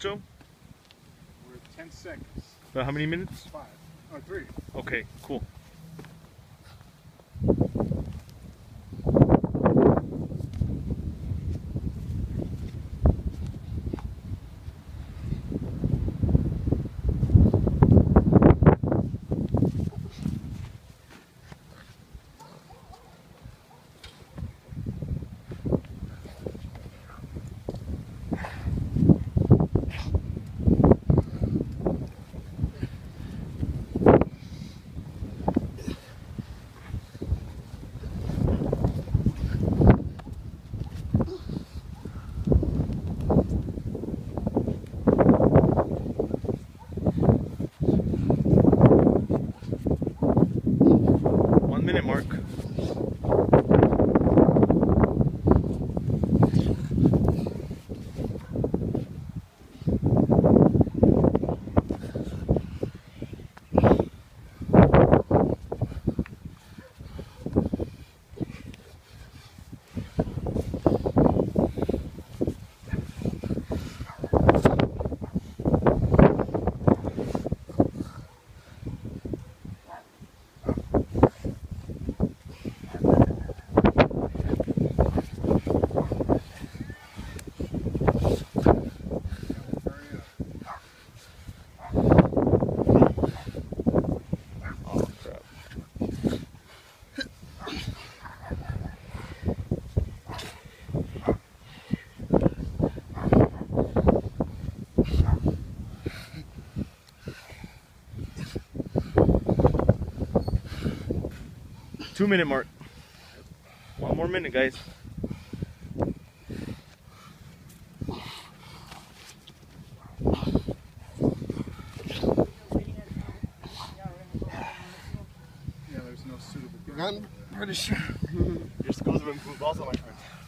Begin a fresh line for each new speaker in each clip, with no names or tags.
to him? We're at 10 seconds.
Uh, how many minutes?
Five. Or three.
Okay, cool. Two minute mark. One more minute, guys.
Yeah, there's no suitable
I'm pretty sure.
Your skills have improved also, my friend.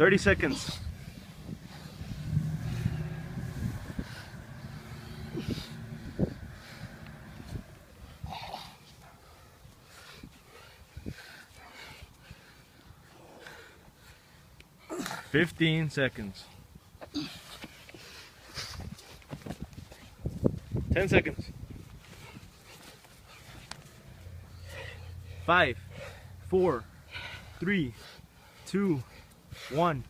Thirty seconds. Fifteen seconds. Ten seconds. Five, four, three, two, one.